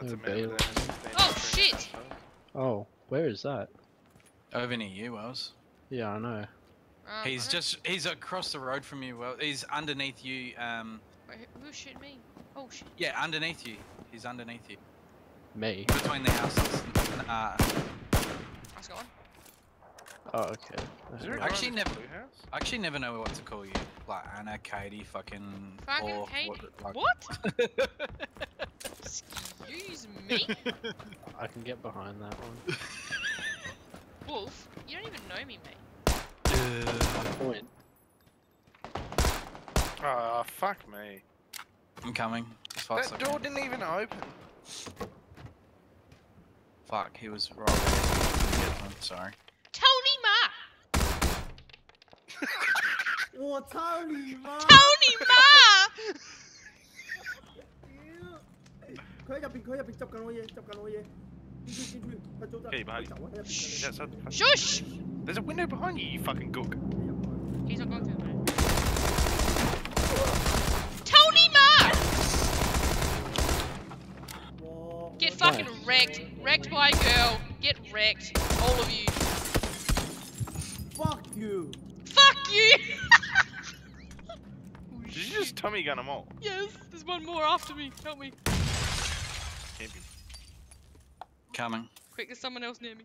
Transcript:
That's a Oh, man a standing Oh, shit! Oh, where is that? Over near you, Wells. Yeah, I know. Um, he's I just he's across the road from you. Well, he's underneath you. Um, Wait, who- who's shooting me? Oh shit. yeah, underneath you. He's underneath you. Me. Between the houses. Uh, How's it going? Oh, okay. Is there a I guy actually in never- blue house? I actually never know what to call you. Like Anna, Katie, fucking. Fucking or Katie. like- What? Me? I can get behind that one. Wolf, you don't even know me, mate. Uh, point. Oh, fuck me. I'm coming. That door didn't even open. Fuck, he was wrong. Sorry. Toni Ma! oh, Toni Ma! Toni Ma! Köy yapın, behind you. Shh. Outside Shush! There's a window behind you, you fucking gook. He's not going to, man. Tony Mark! Get fucking wrecked. Wrecked by a girl. Get wrecked. All of you. Fuck you! Fuck you! Did you just Tommy gun them all? Yes, there's one more after me. Help me. Can't be. Coming. Quick, there's someone else near me.